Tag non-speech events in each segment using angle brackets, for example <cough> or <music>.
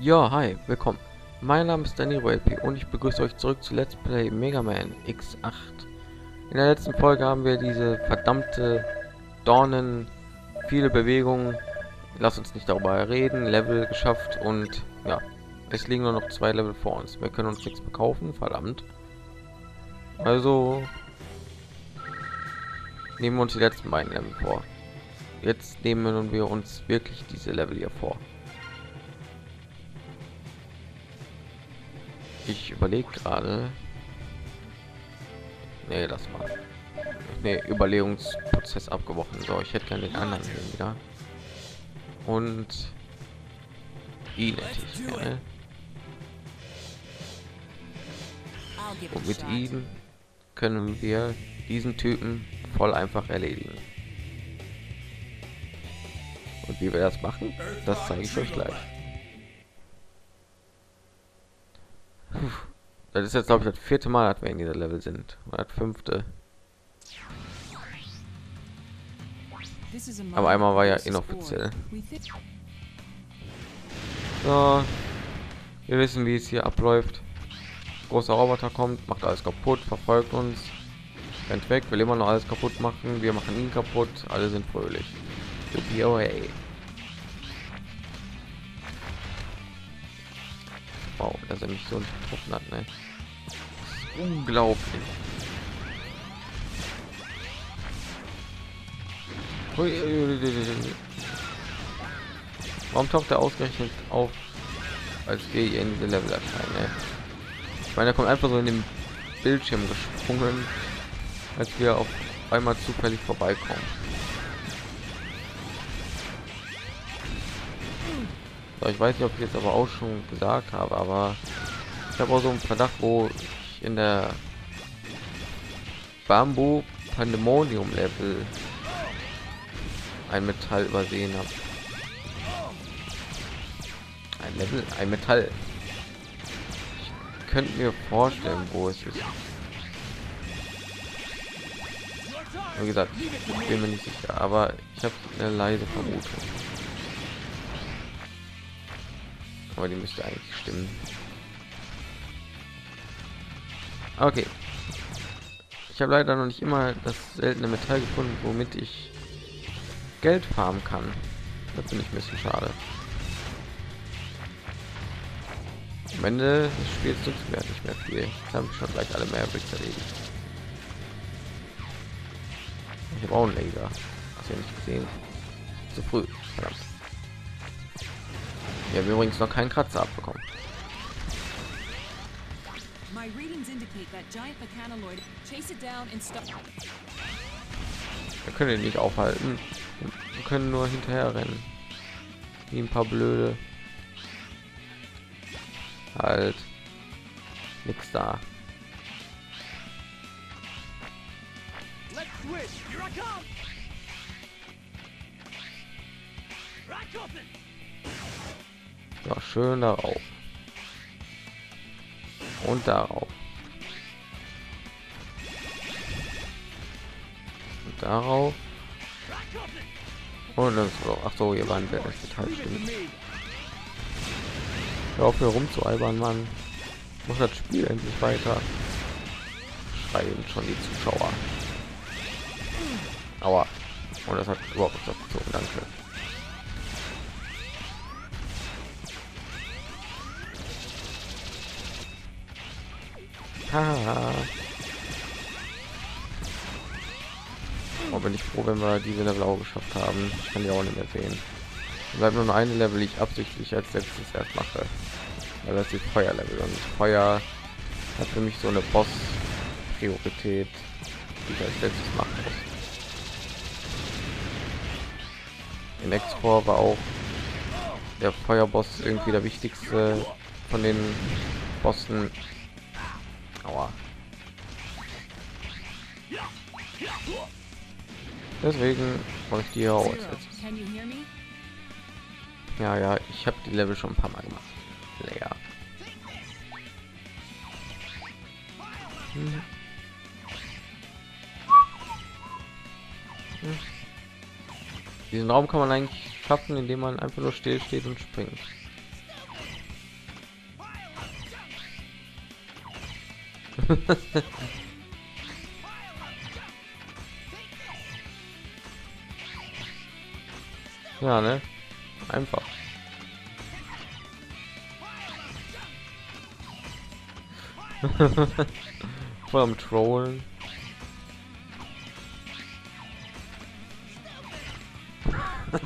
Ja, hi, willkommen. Mein Name ist Danny LP und ich begrüße euch zurück zu Let's Play Mega Man X8. In der letzten Folge haben wir diese verdammte Dornen, viele Bewegungen, lass uns nicht darüber reden, Level geschafft und ja, es liegen nur noch zwei Level vor uns. Wir können uns nichts bekaufen, verdammt. Also nehmen wir uns die letzten beiden Level vor. Jetzt nehmen wir uns wirklich diese Level hier vor. Ich überlege gerade. Nee, das war. Nee, Überlegungsprozess abgebrochen. So, ich hätte gerne den anderen hier wieder. Und ihn hätte ich gerne. Und mit ihm können wir diesen Typen voll einfach erledigen. Und wie wir das machen, das zeige ich euch gleich. Das ist jetzt glaube ich das vierte Mal, dass wir in dieser Level sind. Das fünfte. Aber einmal war ja inoffiziell. So, wir wissen, wie es hier abläuft. Großer Roboter kommt, macht alles kaputt, verfolgt uns, rennt weg, will immer noch alles kaputt machen. Wir machen ihn kaputt, alle sind fröhlich. Wow, dass er mich so getroffen hat, ne? unglaublich. Warum taucht er ausgerechnet auf, als wir hier in diese Level erscheinen? Ne? Ich meine, er kommt einfach so in den Bildschirm gesprungen, als wir auf einmal zufällig vorbeikommen. Ich weiß nicht, ob ich jetzt aber auch schon gesagt habe, aber ich habe auch so einen Verdacht, wo ich in der Bambu Pandemonium Level ein Metall übersehen habe. Ein Level, ein Metall. Ich könnte mir vorstellen, wo es ist. Wie gesagt, ich bin mir nicht sicher, aber ich habe eine leise Vermutung. Aber die müsste eigentlich stimmen. Okay. Ich habe leider noch nicht immer das seltene Metall gefunden, womit ich Geld farmen kann. Das finde ich ein bisschen schade. Am Ende des Spiels nützt mir nicht mehr viel. Jetzt habe ich schon gleich alle mehr erledigt. Ich habe auch einen Laser. Hast du nicht gesehen? Zu früh. Verdammt. Wir haben übrigens noch keinen Kratzer abbekommen. Wir können ihn nicht aufhalten. Wir können nur hinterher rennen. Wie ein paar blöde. Halt. Nix da. Ja, schön darauf. Und darauf. Und darauf. Und das so. Ach so, ihr waren das total stimmt. Hör auf hier rumzualbern, Mann. Muss das Spiel endlich weiter. Schreien schon die Zuschauer. Aua. Und das hat überhaupt nichts abgezogen. Danke. <laughs> Oh, bin ich froh, wenn wir diese Level auch geschafft haben. Ich kann die auch nicht mehr sehen. Bleibt nur eine Level, die ich absichtlich als letztes erst mache. Weil das ist Feuerlevel und Feuer hat für mich so eine Boss-Priorität, die ich als letztes machen muss. In Export war auch der Feuerboss irgendwie der wichtigste von den Bossen Aua. Deswegen mache ich die auch Ja, ja, ich habe die Level schon ein paar Mal gemacht. Leer. Hm. Hm. Diesen Raum kann man eigentlich schaffen, indem man einfach nur still steht und springt. Ja, ne? Einfach. <laughs> Voll am Trollen. <laughs>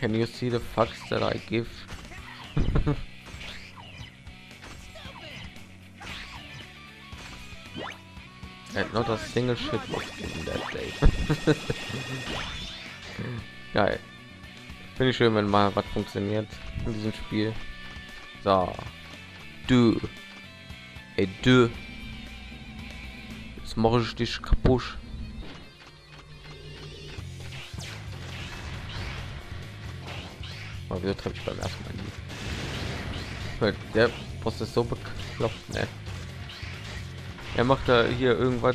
Can you see the fucks that I give? Not a single shit was in that day. <laughs> Geil. Finde ich schön, wenn mal was funktioniert in diesem Spiel. So. Du. Ey, du. Jetzt mache ich dich kaputt. Aber wieso treffe ich beim ersten Mal nie? Der Boss ist so bekloppt, ne? Er macht da hier irgendwas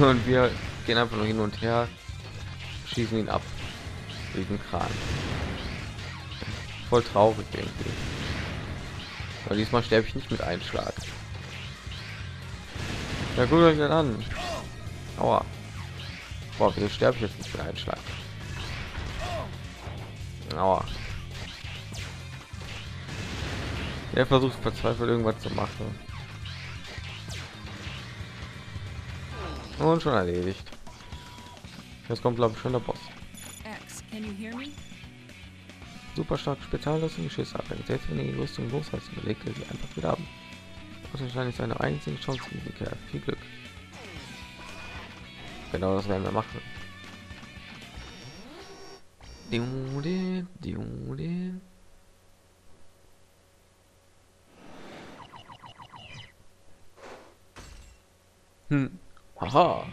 und wir gehen einfach nur hin und her, schießen ihn ab. Wegen Kran. Voll traurig irgendwie. Aber diesmal sterbe ich nicht mit Einschlag. Ja, guckt euch das an. Aua. Boah, wieso sterbe ich jetzt nicht mit Einschlag? Aua. Er versucht verzweifelt irgendwas zu machen. Und schon erledigt. Jetzt kommt glaube ich schon der Boss. Super stark Spezialrüstung, Schüsse ab. Selbst wenn die Rüstung los hast, belegt er sie einfach wieder ab. Das ist wahrscheinlich seine einzige Chance in die Kehr. Viel Glück. Genau das werden wir machen. Diude, diude. Hm. Haha.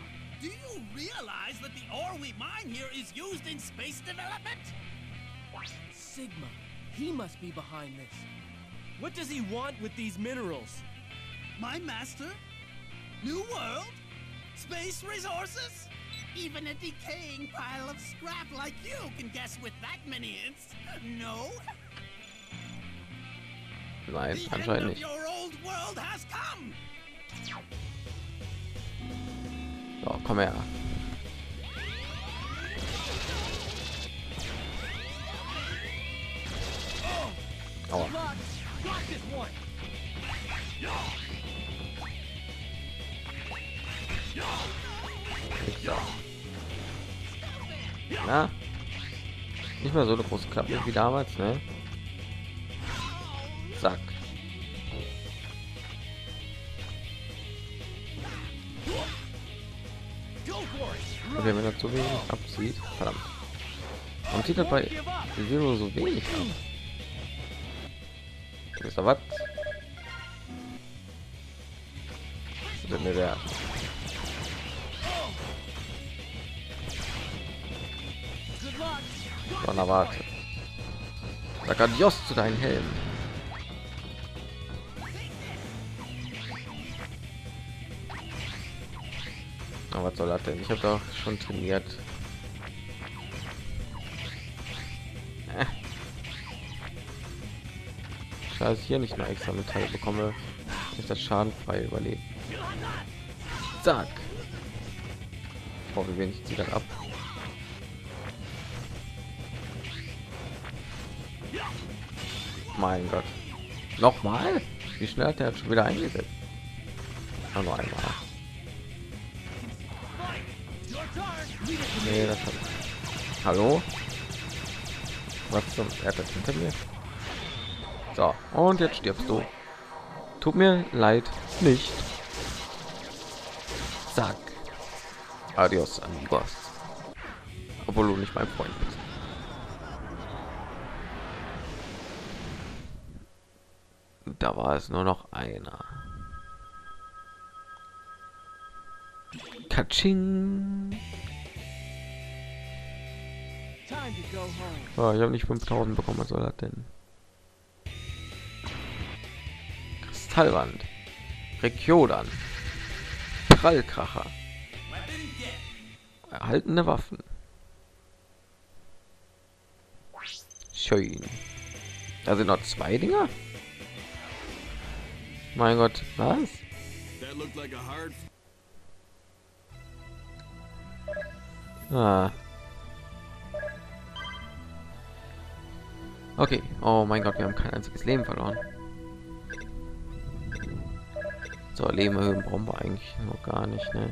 Do you realize that the ore we mine here is used in space development? Sigma. He must be behind this. What does he want with these minerals? My master? New world? Space resources? Even a decaying pile of scrap like you can guess with that many hints. <laughs> No? Nein, The end anscheinend of nicht. So, komm her. Aua. Wichser. Na? Nicht mehr so eine große Klappe wie damals, ne? Zack. Okay, wenn er zu wenig abzieht, verdammt. Warum zieht er bei. Zero so wenig ab? Ist da was? Sind mir wert. Good luck. Donner warte. Sag adios zu deinen Helm. Was soll das denn? Ich habe doch schon trainiert. Äh. Scheiße, hier nicht mehr extra Metall bekomme, ich das schadenfrei überleben. Zack. Oh, wie wenig zieht das ab. Mein Gott. Nochmal? Wie schnell hat er schon wieder eingesetzt? Nur einmal. Nee, das hat... Hallo? Was zum... Er das hinter mir? So, und jetzt stirbst du. Tut mir leid, nicht. Zack. Adios, amigos. Obwohl du nicht mein Freund bist. Da war es nur noch einer. Katsching. Oh, ich habe nicht 5000 bekommen, was soll das denn? Kristallwand. Rekiodan. Prallkracher. Erhaltene Waffen. Schön. Da sind noch zwei Dinger. Mein Gott, was? Ah. Okay. Oh mein Gott, wir haben kein einziges Leben verloren. So, Leben erhöhen brauchen wir eigentlich noch gar nicht, ne?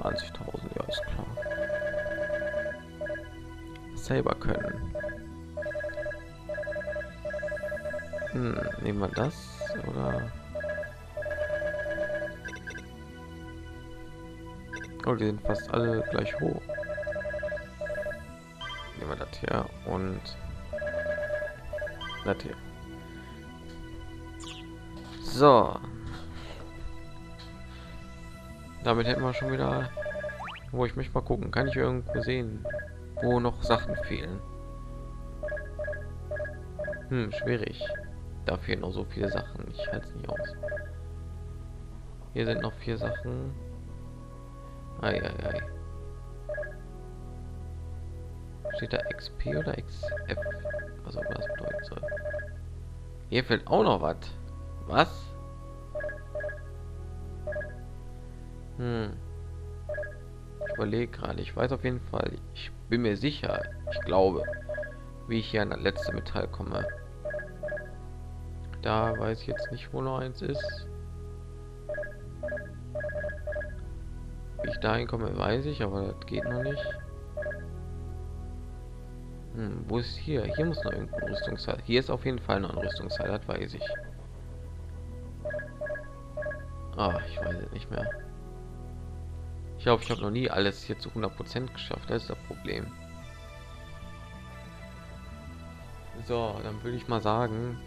20.000, ja, ist klar. Selber können. Hm, nehmen wir das oder? Oh, die sind fast alle gleich hoch. Nehmen wir das hier und hier. So. Damit hätten wir schon wieder... Wo ich mich mal gucken. Kann ich irgendwo sehen, wo noch Sachen fehlen? Hm, schwierig. Da fehlen noch so viele Sachen. Ich halte es nicht aus. Hier sind noch vier Sachen. Ei, ei, ei. Steht da XP oder XF? Was auch immer das bedeuten soll. Hier fehlt auch noch was. Was? Hm. Ich überlege gerade. Ich weiß auf jeden Fall. Ich bin mir sicher. Ich glaube, wie ich hier an das letzte Metall komme. Da weiß ich jetzt nicht, wo noch eins ist. Wie ich dahin komme, weiß ich, aber das geht noch nicht. Hm, wo ist hier? Hier muss noch irgendein Rüstungsteil. Hier ist auf jeden Fall noch ein Rüstungsteil, das weiß ich. Ah, ich weiß es nicht mehr. Ich glaube, ich habe noch nie alles hier zu 100% geschafft. Das ist das Problem. So, dann würde ich mal sagen,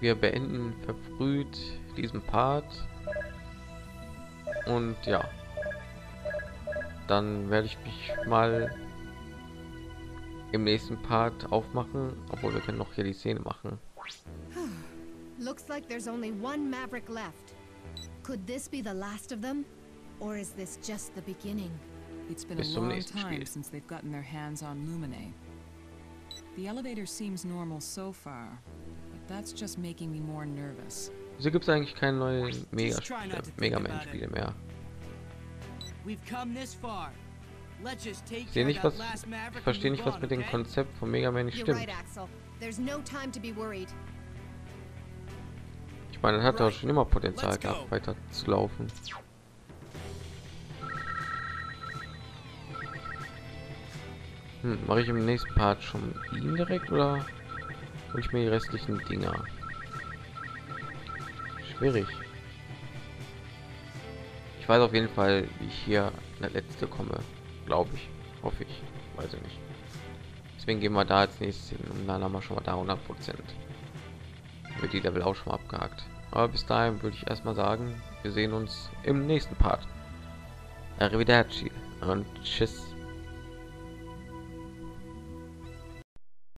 wir beenden verfrüht diesen Part. Und ja, dann werde ich mich mal im nächsten Part aufmachen, obwohl wir können noch hier die Szene machen. Looks like there's only one Maverick left. Could this be the last of them? Or is this just the beginning? It's been a long time since they've gotten their hands on Lumine. The elevator seems normal so far, but that's just making me more nervous. Wieso gibt es eigentlich keine neuen Mega Mega about Man Spiele mehr? We've come this far. Ich sehe nicht was ich verstehe nicht was mit dem? Konzept von Mega Man nicht stimmt. Ich meine, das hat doch schon immer Potenzial gehabt, weiter zu laufen. Hm, mache ich im nächsten Part schon ihn direkt oder hol ich mir die restlichen Dinger? Schwierig. Ich weiß auf jeden Fall, wie ich hier an der letzte komme. Glaube ich. Hoffe ich. Weiß ich nicht. Deswegen gehen wir da als nächstes hin und dann haben wir schon mal da 100 Prozent. Wird die Level auch schon mal abgehakt. Aber bis dahin würde ich erstmal sagen, wir sehen uns im nächsten Part. Arrivederci und tschüss.